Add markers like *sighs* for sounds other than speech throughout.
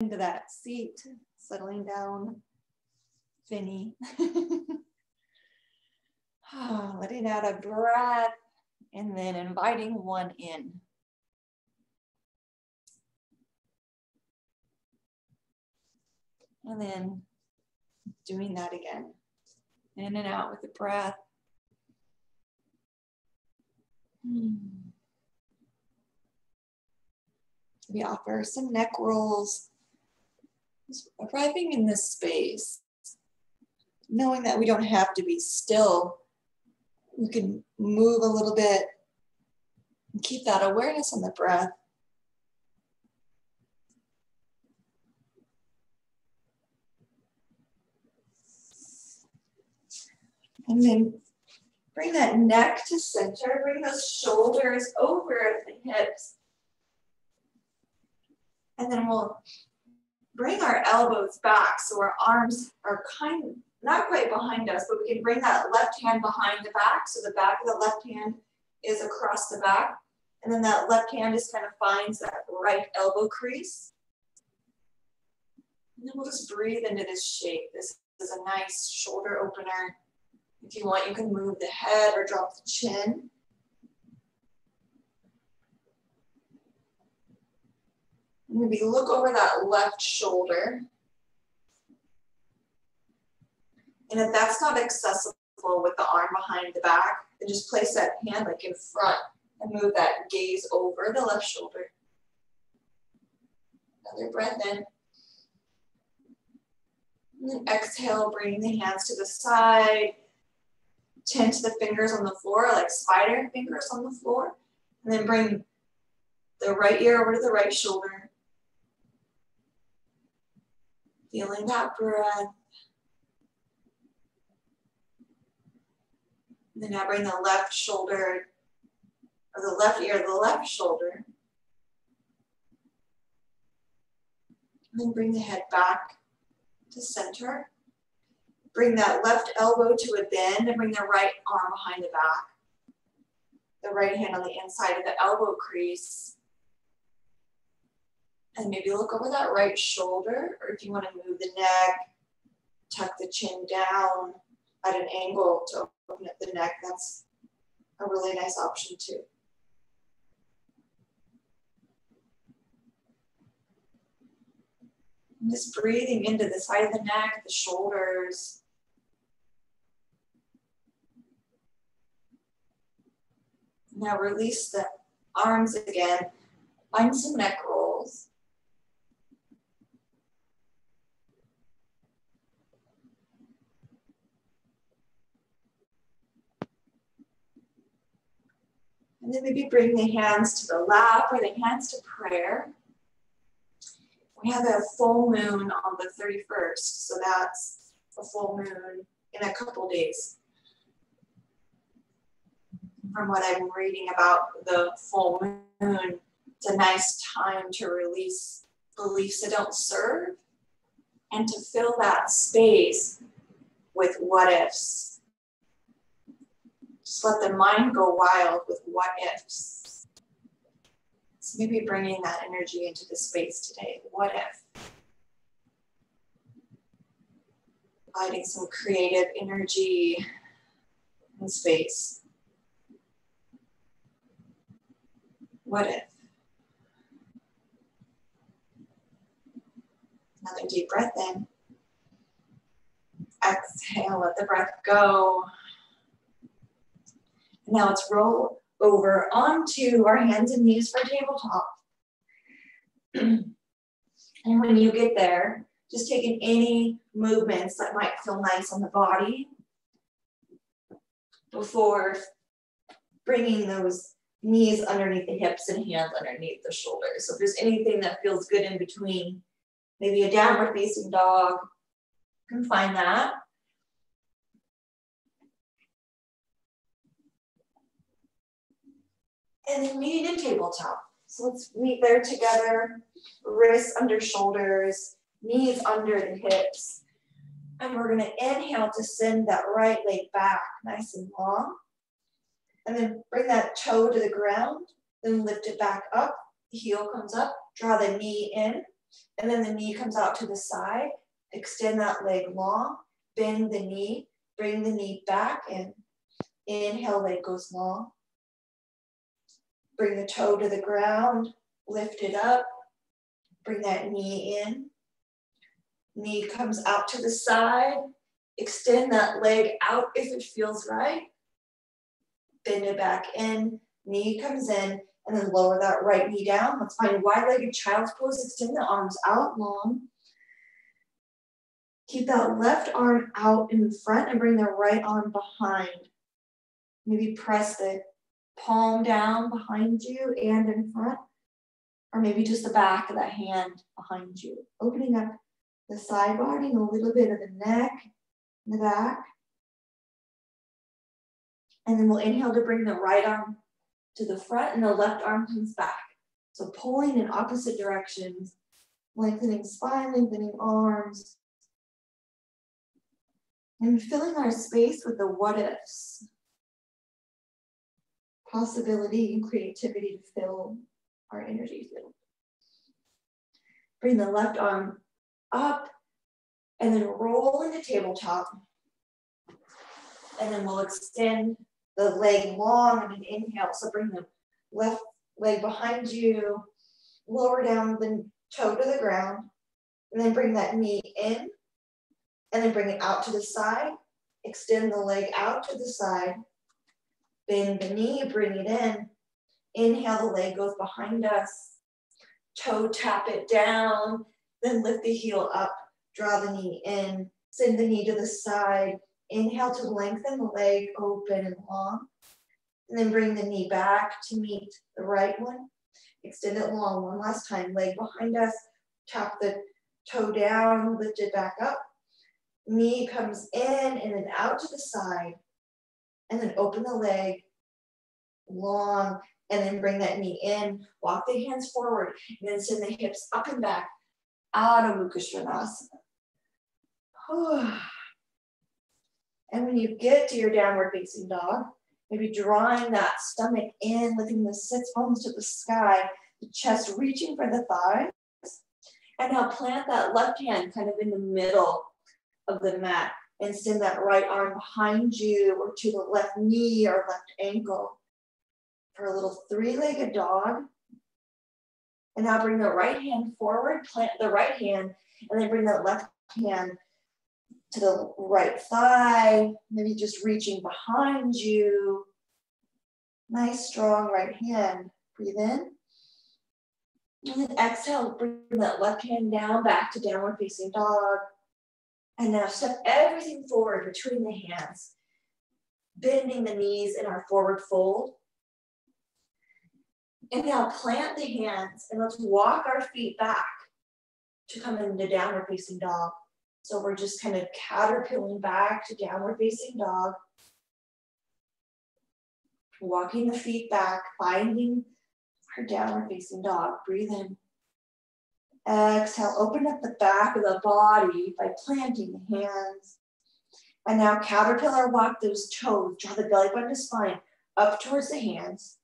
into that seat, settling down. Finny. *laughs* Letting out a breath and then inviting one in. And then doing that again. In and out with the breath. Hmm. We offer some neck rolls. Arriving in this space, knowing that we don't have to be still. We can move a little bit and keep that awareness on the breath. And then bring that neck to center, bring those shoulders over the hips. And then we'll bring our elbows back so our arms are kind of not quite behind us, but we can bring that left hand behind the back. So the back of the left hand is across the back. And then that left hand just kind of finds that right elbow crease. And then we'll just breathe into this shape. This is a nice shoulder opener. If you want, you can move the head or drop the chin. Maybe look over that left shoulder. And if that's not accessible with the arm behind the back, then just place that hand like in front and move that gaze over the left shoulder. Another breath in. And then exhale, bring the hands to the side, tend to the fingers on the floor, like spider fingers on the floor. And then bring the right ear over to the right shoulder. Feeling that breath. And then now bring the left shoulder, or the left ear the left shoulder. And then bring the head back to center. Bring that left elbow to a bend and bring the right arm behind the back. The right hand on the inside of the elbow crease. And maybe look over that right shoulder, or if you want to move the neck, tuck the chin down at an angle to open up the neck. That's a really nice option too. just breathing into the side of the neck, the shoulders, Now release the arms again. Find some neck rolls. And then maybe bring the hands to the lap or the hands to prayer. We have a full moon on the 31st, so that's a full moon in a couple days from what I'm reading about the full moon, it's a nice time to release beliefs that don't serve and to fill that space with what ifs. Just let the mind go wild with what ifs. So maybe bringing that energy into the space today. What if? Providing some creative energy and space. What if? Another deep breath in. Exhale, let the breath go. Now let's roll over onto our hands and knees for tabletop. *clears throat* and when you get there, just taking any movements that might feel nice on the body before bringing those knees underneath the hips and hands underneath the shoulders. So if there's anything that feels good in between, maybe a downward facing dog, you can find that. And meeting in tabletop. So let's meet there together, wrists under shoulders, knees under the hips. And we're gonna inhale to send that right leg back nice and long. And then bring that toe to the ground, then lift it back up. The heel comes up, draw the knee in, And then the knee comes out to the side. Extend that leg long, bend the knee, bring the knee back and inhale, leg goes long. Bring the toe to the ground, lift it up, bring that knee in. Knee comes out to the side, extend that leg out if it feels right. Bend it back in, knee comes in, and then lower that right knee down. Let's find wide-legged child's pose. Extend the arms out long. Keep that left arm out in front and bring the right arm behind. Maybe press the palm down behind you and in front, or maybe just the back of the hand behind you. Opening up the side body and a little bit of the neck, the back. And then we'll inhale to bring the right arm to the front and the left arm comes back. So pulling in opposite directions, lengthening spine, lengthening arms, and filling our space with the what ifs. Possibility and creativity to fill our energy field. Bring the left arm up and then roll into tabletop. And then we'll extend the leg long and an inhale. So bring the left leg behind you, lower down the toe to the ground, and then bring that knee in, and then bring it out to the side. Extend the leg out to the side. Bend the knee, bring it in. Inhale, the leg goes behind us. Toe tap it down, then lift the heel up, draw the knee in, send the knee to the side, Inhale to lengthen the leg open and long. And then bring the knee back to meet the right one. Extend it long one last time. Leg behind us. Tap the toe down, lift it back up. Knee comes in and then out to the side. And then open the leg long and then bring that knee in. Walk the hands forward and then send the hips up and back. Adho Mukha Svanasana. *sighs* And when you get to your downward facing dog, maybe drawing that stomach in, lifting the sits bones to the sky, the chest reaching for the thighs. And now plant that left hand kind of in the middle of the mat and send that right arm behind you or to the left knee or left ankle for a little three-legged dog. And now bring the right hand forward, plant the right hand, and then bring that left hand to the right thigh, maybe just reaching behind you. Nice, strong right hand. Breathe in. And then exhale, bring that left hand down back to downward facing dog. And now step everything forward between the hands, bending the knees in our forward fold. And now plant the hands and let's walk our feet back to come into downward facing dog. So we're just kind of caterpilling back to downward facing dog. Walking the feet back, finding our downward facing dog. Breathe in. Exhale, open up the back of the body by planting the hands. And now caterpillar walk those toes, draw the belly button to spine up towards the hands.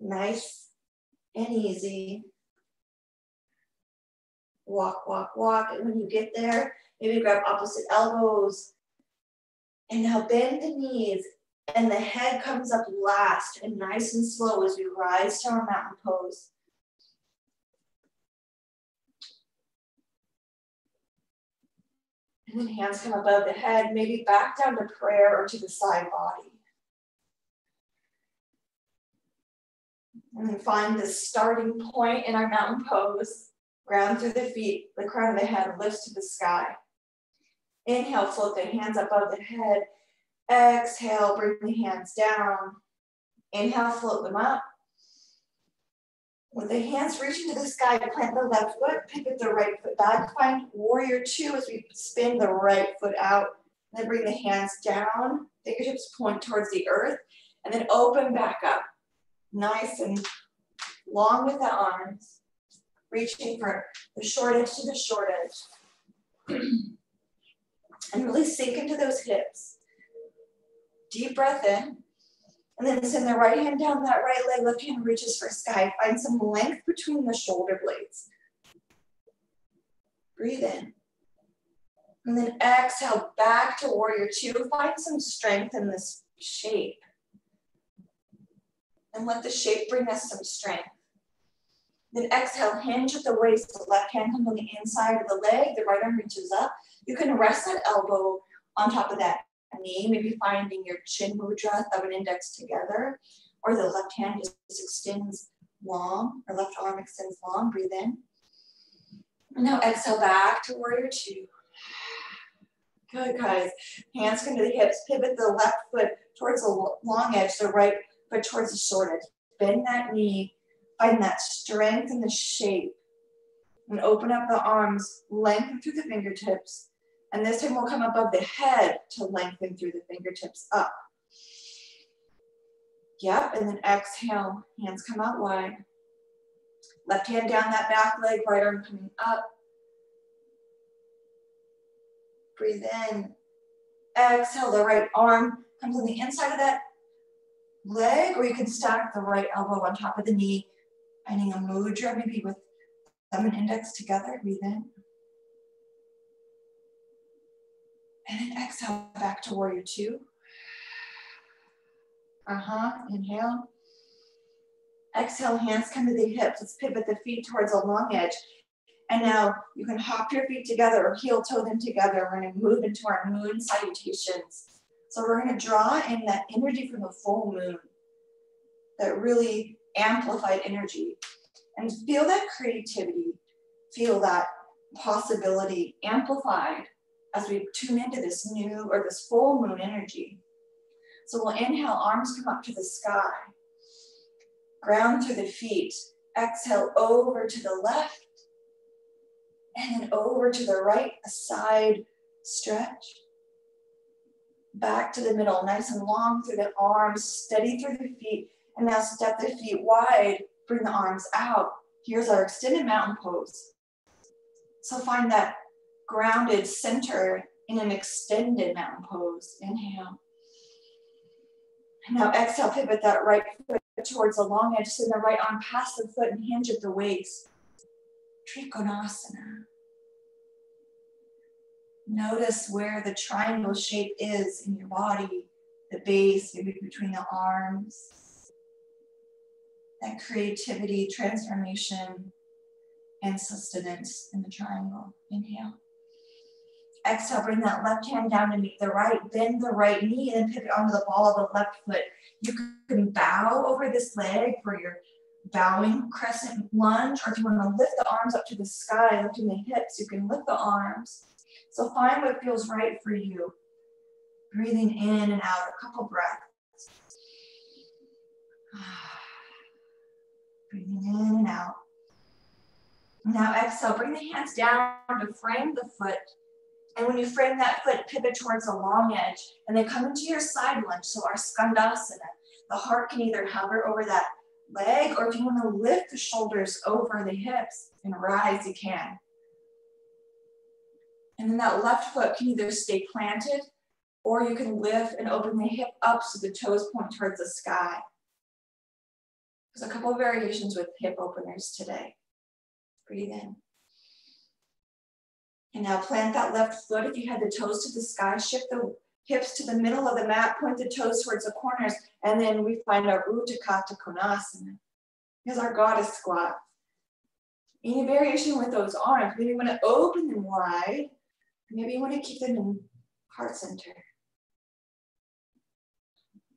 Nice and easy walk, walk, walk. And when you get there, maybe grab opposite elbows. And now bend the knees and the head comes up last and nice and slow as we rise to our mountain pose. And then hands come above the head, maybe back down to prayer or to the side body. And then find the starting point in our mountain pose. Ground through the feet, the crown of the head lifts to the sky. Inhale, float the hands above the head. Exhale, bring the hands down. Inhale, float them up. With the hands reaching to the sky, plant the left foot, pivot the right foot back. Find warrior two as we spin the right foot out. Then bring the hands down, fingertips point towards the earth, and then open back up. Nice and long with the arms reaching for the short edge to the short edge. *clears throat* and really sink into those hips. Deep breath in. And then send the right hand down that right leg, left hand reaches for sky. Find some length between the shoulder blades. Breathe in. And then exhale back to warrior two. Find some strength in this shape. And let the shape bring us some strength. Then exhale, hinge at the waist. The left hand comes on the inside of the leg. The right arm reaches up. You can rest that elbow on top of that knee, maybe finding your chin mudra, thumb and index together, or the left hand just extends long, or left arm extends long. Breathe in. And now exhale back to warrior two. Good, guys. Hands come to the hips. Pivot the left foot towards the long edge, the right foot towards the short edge. Bend that knee. Find that strength in the shape. And open up the arms, lengthen through the fingertips. And this time we'll come above the head to lengthen through the fingertips up. Yep, and then exhale, hands come out wide. Left hand down that back leg, right arm coming up. Breathe in. Exhale, the right arm comes on the inside of that leg, or you can stack the right elbow on top of the knee, finding a mudra, maybe with thumb and index together. Breathe in. And then exhale back to warrior two. Uh-huh, inhale. Exhale, hands come to the hips. Let's pivot the feet towards a long edge. And now you can hop your feet together or heel toe them together. We're gonna move into our moon salutations. So we're gonna draw in that energy from the full moon, that really amplified energy. And feel that creativity, feel that possibility amplified as we tune into this new or this full moon energy. So we'll inhale, arms come up to the sky, ground through the feet, exhale over to the left, and then over to the right, a side stretch. Back to the middle, nice and long through the arms, steady through the feet, and now step the feet wide, bring the arms out. Here's our extended mountain pose. So find that grounded center in an extended mountain pose. Inhale. Now exhale, pivot that right foot towards the long edge, send the right arm past the foot and hinge at the waist. Trikonasana. Notice where the triangle shape is in your body, the base, maybe between the arms. That creativity, transformation, and sustenance in the triangle. Inhale. Exhale, bring that left hand down to meet the right, bend the right knee and then pivot onto the ball of the left foot. You can bow over this leg for your bowing crescent lunge, or if you want to lift the arms up to the sky, lifting the hips, you can lift the arms. So find what feels right for you. Breathing in and out, a couple breaths. *sighs* Breathing in and out. Now exhale, bring the hands down to frame the foot and when you frame that foot, pivot towards the long edge and then come into your side lunge. So our skandasana, the heart can either hover over that leg or if you want to lift the shoulders over the hips and rise, you can. And then that left foot can either stay planted or you can lift and open the hip up so the toes point towards the sky. There's a couple of variations with hip openers today. Breathe in. And now plant that left foot. If you had the toes to the sky, shift the hips to the middle of the mat, point the toes towards the corners, and then we find our Utkata Konasana. Here's our goddess squat. Any variation with those arms, maybe you want to open them wide, maybe you want to keep them in heart center.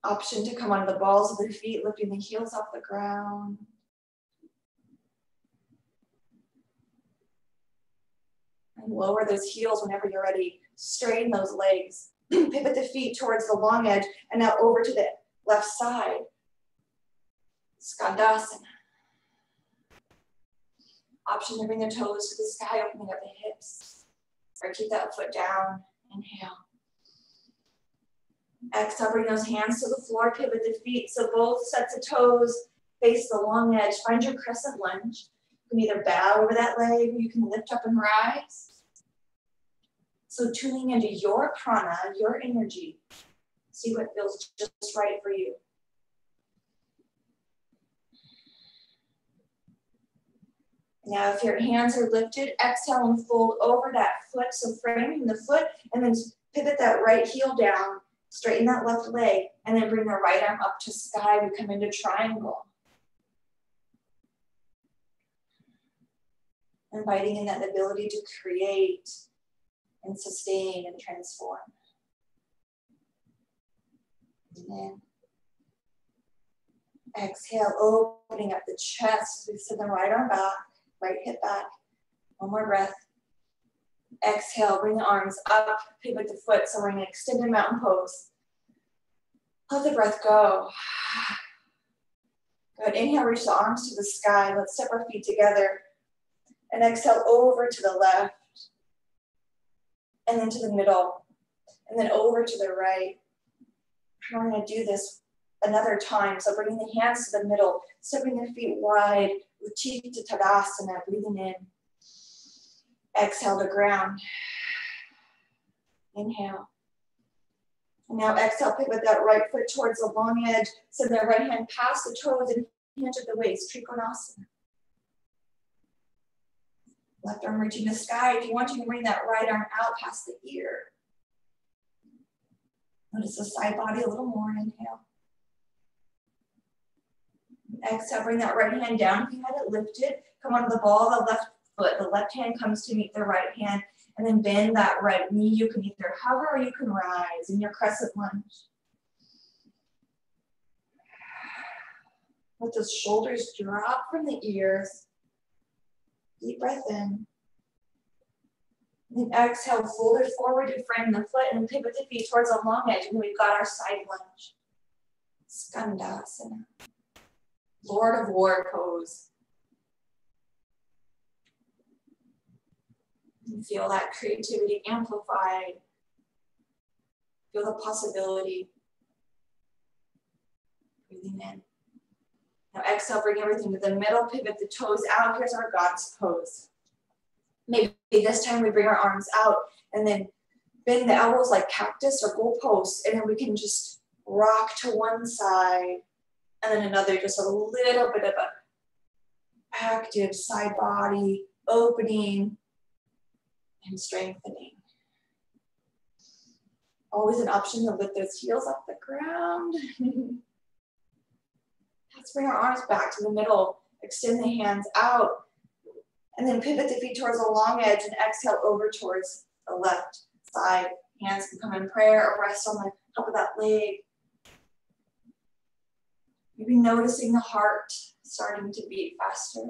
Option to come onto the balls of the feet, lifting the heels off the ground. And lower those heels whenever you're ready. Straighten those legs. *clears throat* Pivot the feet towards the long edge and now over to the left side. Skandasana. Option to bring the toes to the sky, opening up the hips. Or keep that foot down. Inhale. Exhale, bring those hands to the floor, pivot the feet. So both sets of toes face the long edge. Find your crescent lunge. You can either bow over that leg or you can lift up and rise. So tuning into your prana, your energy, see what feels just right for you. Now, if your hands are lifted, exhale and fold over that foot. So framing the foot and then pivot that right heel down, straighten that left leg, and then bring the right arm up to sky. We come into triangle. Inviting in that ability to create and sustain and transform. And exhale, opening up the chest. We send the right arm back, right hip back. One more breath. Exhale, bring the arms up, pivot the foot. So we're in an extended mountain pose. Let the breath go. Good. Inhale, reach the arms to the sky. Let's step our feet together. And exhale over to the left. And then to the middle. And then over to the right. We're going to do this another time. So bringing the hands to the middle, stepping the feet wide, Utthita Tadasana, breathing in. Exhale to ground. Inhale. And now exhale, pivot that right foot towards the long edge. Send that right hand past the toes and hinge at the waist, Trikonasana. Left arm reaching the sky. If you want, you can bring that right arm out past the ear. Notice the side body a little more. Inhale. Exhale, bring that right hand down. If you had it lifted, come onto the ball of the left foot. The left hand comes to meet the right hand, and then bend that right knee. You can either hover or you can rise in your crescent lunge. Let the shoulders drop from the ears. Deep breath in. And exhale, fold it forward to frame the foot and pivot the feet towards a long edge. And we've got our side lunge. Skandasana. Lord of War pose. And feel that creativity amplified. Feel the possibility. Breathing in. Now exhale, bring everything to the middle, pivot the toes out. Here's our God's pose. Maybe this time we bring our arms out and then bend the elbows like cactus or goalposts, and then we can just rock to one side and then another, just a little bit of a active side body opening and strengthening. Always an option to lift those heels off the ground. *laughs* Let's bring our arms back to the middle, extend the hands out, and then pivot the feet towards the long edge and exhale over towards the left side. Hands can come in prayer or rest on the top of that leg. Maybe noticing the heart starting to beat faster.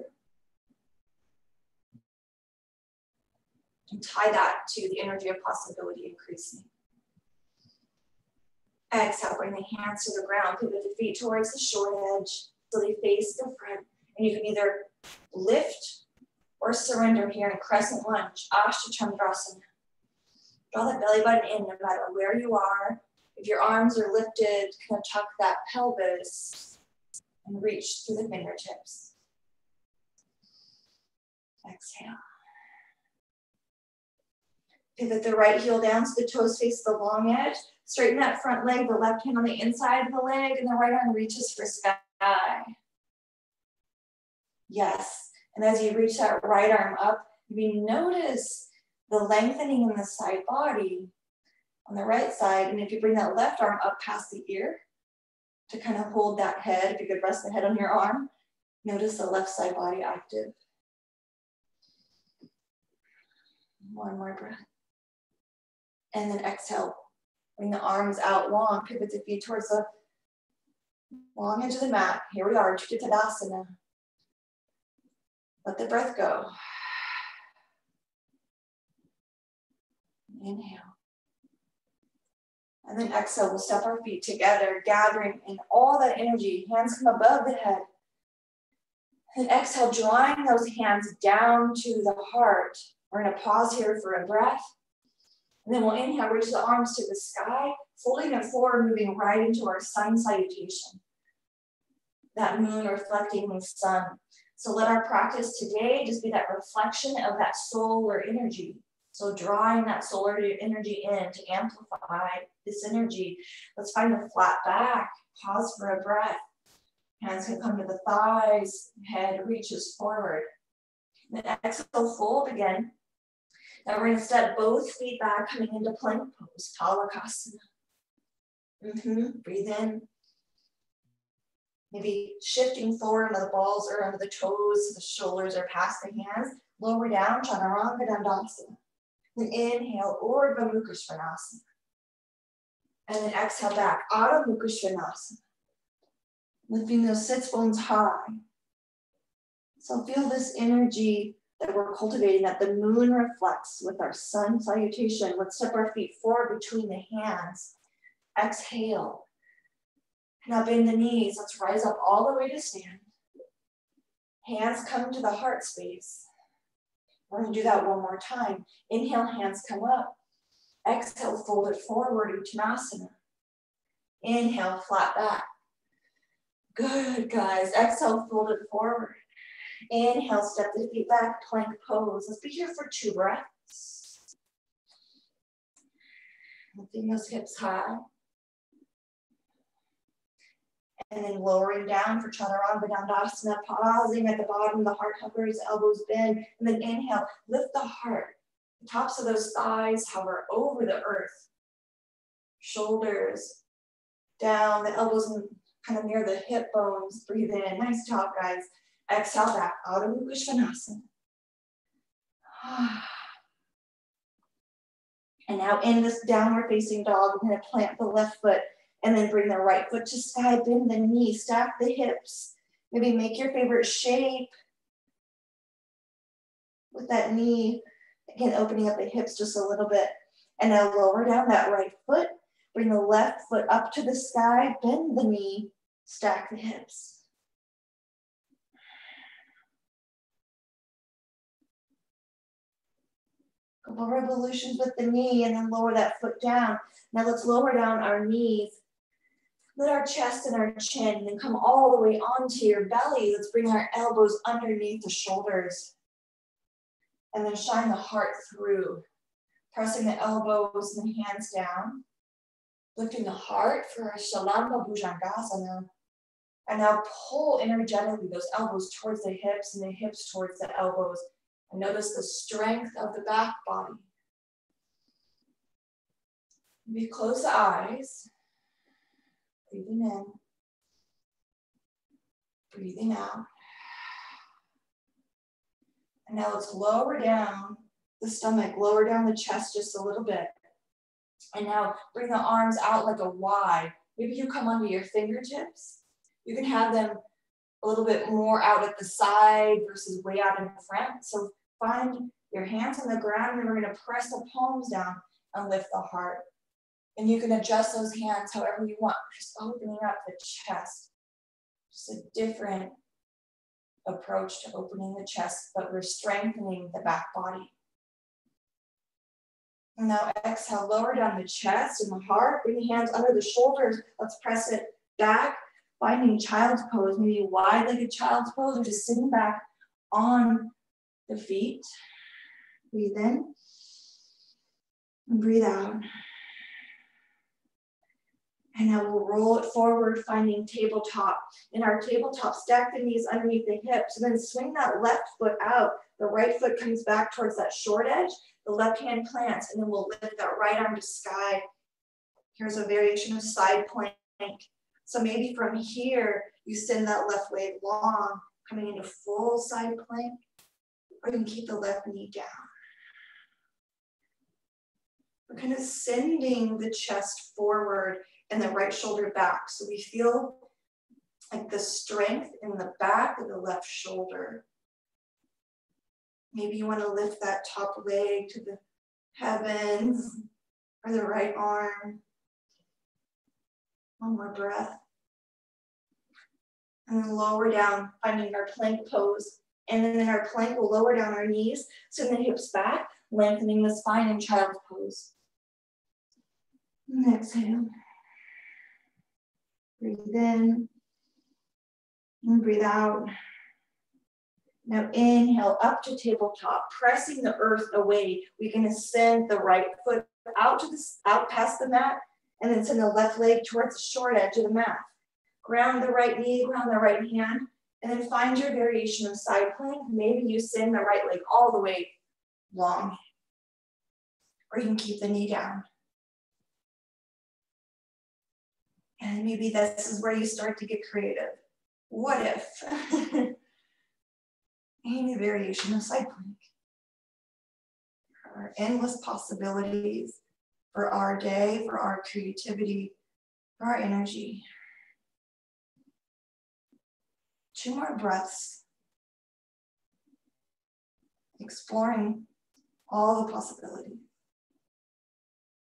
And tie that to the energy of possibility increasing. Exhale, bring the hands to the ground, pivot the feet towards the short edge so they face the front. And you can either lift or surrender here in crescent lunge, Ashtachandrasana. Draw that belly button in no matter where you are. If your arms are lifted, kind of tuck that pelvis and reach through the fingertips. Exhale. Pivot the right heel down so the toes face the long edge. Straighten that front leg, the left hand on the inside of the leg, and the right arm reaches for sky. Yes. And as you reach that right arm up, you notice the lengthening in the side body on the right side. And if you bring that left arm up past the ear, to kind of hold that head. If you could rest the head on your arm, notice the left side body active. One more breath. And then exhale. Bring the arms out long, pivot the feet towards the long edge of the mat. Here we are, Tadasana. Let the breath go. Inhale. And then exhale, we'll step our feet together, gathering in all that energy. Hands come above the head. And exhale, drawing those hands down to the heart. We're to pause here for a breath. And then we'll inhale, reach the arms to the sky, folding it forward, moving right into our sun salutation. That moon reflecting the sun. So let our practice today just be that reflection of that solar energy. So drawing that solar energy in to amplify this energy. Let's find a flat back. Pause for a breath. Hands can come to the thighs. Head reaches forward. And then exhale, fold again. Now we're gonna step both feet back, coming into plank pose, Talakasana. Mm-hmm. Breathe in. Maybe shifting forward under the balls or under the toes, the shoulders are past the hands. Lower down, Chaturanga Dandasana. Then inhale, Urdhva Mukha Svanasana. And then exhale back, Adho Mukha Svanasana. Lifting those sits bones high. So feel this energy that we're cultivating that the moon reflects with our sun salutation. Let's step our feet forward between the hands. Exhale. Now bend the knees. Let's rise up all the way to stand. Hands come to the heart space. We're to do that one more time. Inhale, hands come up. Exhale, fold it forward, Uttanasana. Inhale, flat back. Good, guys. Exhale, fold it forward. Inhale, step the feet back, plank pose. Let's be here for two breaths. Lifting those hips high. And then lowering down for Chaturanga Dandasana, pausing at the bottom, the heart hovers, elbows bend, and then inhale, lift the heart. The tops of those thighs hover over the earth. Shoulders down, the elbows kind of near the hip bones. Breathe in. Nice job, guys. Exhale back, Adho Mukha Svanasana. And now in this downward facing dog, we're gonna plant the left foot and then bring the right foot to sky, bend the knee, stack the hips. Maybe make your favorite shape with that knee. Again, opening up the hips just a little bit. And now lower down that right foot. Bring the left foot up to the sky, bend the knee, stack the hips. Couple revolutions with the knee and then lower that foot down. Now let's lower down our knees. Let our chest and our chin and come all the way onto your belly. Let's bring our elbows underneath the shoulders. And then shine the heart through. Pressing the elbows and the hands down. Lifting the heart for Shalamba Bhujangasana. And now pull energetically those elbows towards the hips and the hips towards the elbows and notice the strength of the back body. We close the eyes, breathing in, breathing out. And now let's lower down the stomach, lower down the chest just a little bit. And now bring the arms out like a Y. Maybe you come under your fingertips. You can have them a little bit more out at the side versus way out in front. So Find your hands on the ground and we're gonna press the palms down and lift the heart. And you can adjust those hands however you want, just opening up the chest. Just a different approach to opening the chest, but we're strengthening the back body. Now exhale, lower down the chest and the heart. Bring the hands under the shoulders. Let's press it back, finding child's pose, maybe wide-legged child's pose, or just sitting back on the feet. Breathe in and breathe out. And now we'll roll it forward, finding tabletop. In our tabletop, stack the knees underneath the hips, and then swing that left foot out. The right foot comes back towards that short edge. The left hand plants, and then we'll lift that right arm to sky. Here's a variation of side plank. So maybe from here, you send that left leg long, coming into full side plank or you can keep the left knee down. We're kind of sending the chest forward and the right shoulder back. So we feel like the strength in the back of the left shoulder. Maybe you want to lift that top leg to the heavens or the right arm. One more breath. And then lower down, finding our plank pose. And then in our plank, we'll lower down our knees, send the hips back, lengthening the spine in child's pose. And exhale. Breathe in and breathe out. Now inhale up to tabletop, pressing the earth away. We can ascend the right foot out to the out past the mat, and then send the left leg towards the short edge of the mat. Ground the right knee, ground the right hand, And then find your variation of side plank. Maybe you send the right leg all the way long. Or you can keep the knee down. And maybe this is where you start to get creative. What if? *laughs* Any variation of side plank. There are endless possibilities for our day, for our creativity, for our energy. Two more breaths, exploring all the possibilities.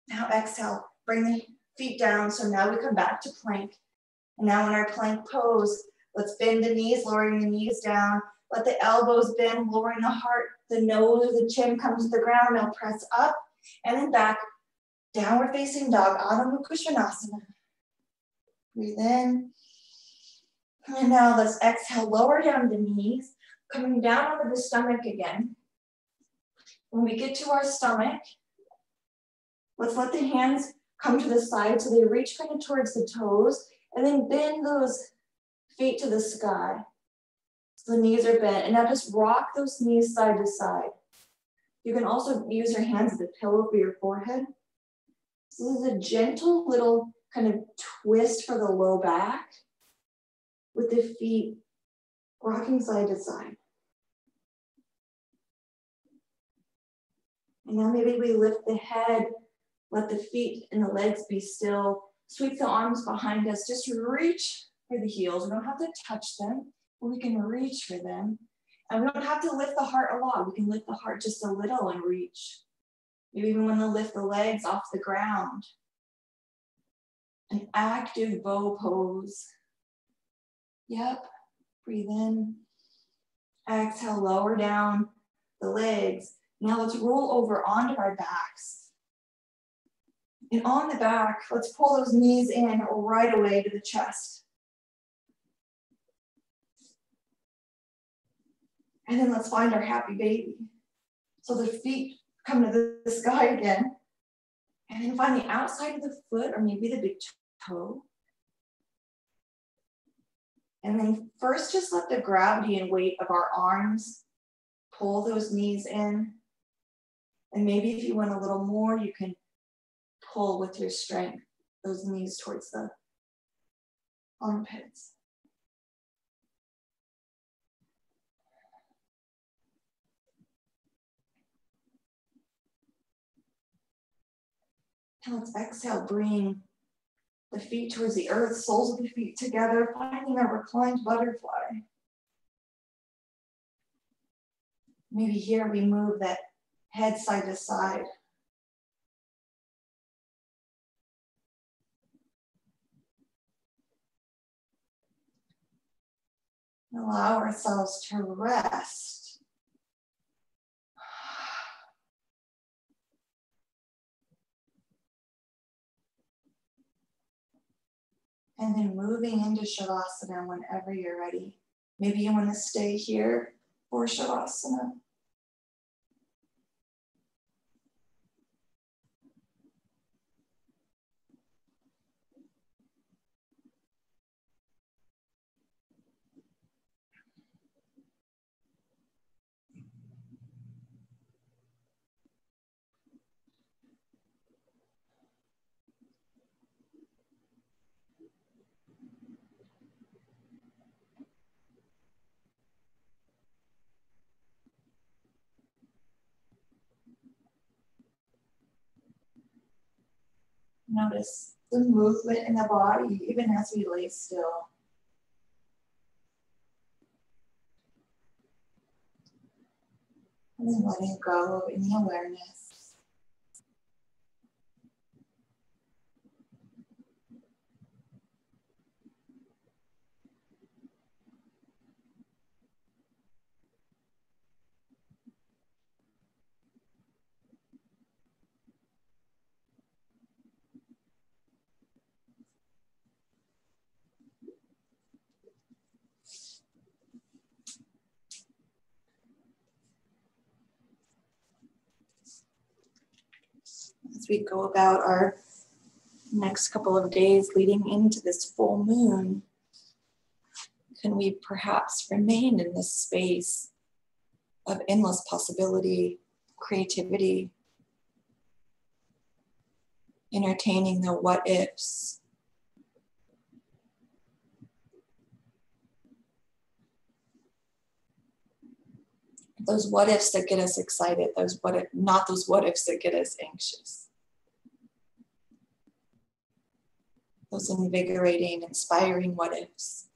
Now exhale, bring the feet down. So now we come back to plank. And now in our plank pose, let's bend the knees, lowering the knees down. Let the elbows bend, lowering the heart, the nose the chin comes to the ground. Now press up and then back, downward facing dog, Adho Mukha Svanasana. Breathe in. And now let's exhale, lower down the knees, coming down onto the stomach again. When we get to our stomach, let's let the hands come to the side so they reach kind of towards the toes and then bend those feet to the sky. So the knees are bent and now just rock those knees side to side. You can also use your hands as a pillow for your forehead. So this is a gentle little kind of twist for the low back with the feet rocking side to side. And now maybe we lift the head, let the feet and the legs be still, sweep the arms behind us, just reach for the heels. We don't have to touch them, but we can reach for them. And we don't have to lift the heart a lot. We can lift the heart just a little and reach. Maybe even want to lift the legs off the ground. An active bow pose. Yep, breathe in. Exhale, lower down the legs. Now let's roll over onto our backs. And on the back, let's pull those knees in right away to the chest. And then let's find our happy baby. So the feet come to the sky again. And then find the outside of the foot or maybe the big toe. And then first just let the gravity and weight of our arms pull those knees in. And maybe if you want a little more, you can pull with your strength those knees towards the armpits. And let's exhale, bring the feet towards the earth, soles of the feet together, finding a reclined butterfly. Maybe here we move that head side to side. Allow ourselves to rest. And then moving into Shavasana whenever you're ready. Maybe you want to stay here for Shavasana. Notice the movement in the body, even as we lay still. And then letting go of any awareness. We go about our next couple of days leading into this full moon. can we perhaps remain in this space of endless possibility, creativity, entertaining the what ifs. Those what ifs that get us excited, those what if, not those what ifs that get us anxious. Those invigorating, inspiring what ifs.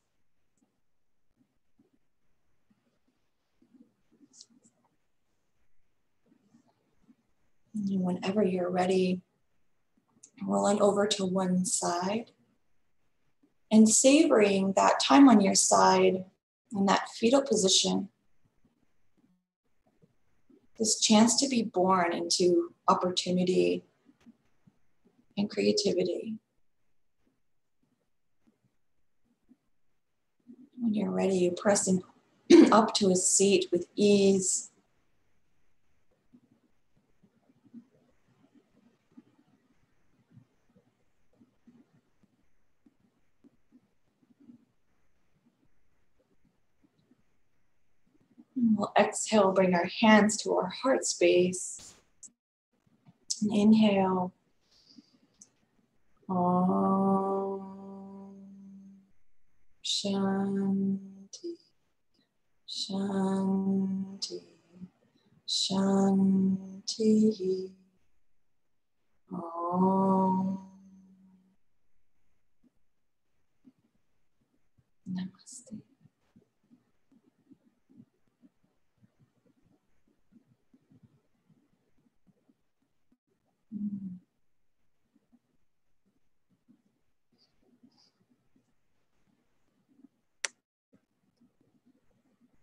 And whenever you're ready, rolling over to one side and savoring that time on your side in that fetal position. This chance to be born into opportunity and creativity. When you're ready, you press *clears throat* up to a seat with ease we'll exhale, bring our hands to our heart space. And inhale. Om Shanti. Shanti. Shanti. Om. Namaste.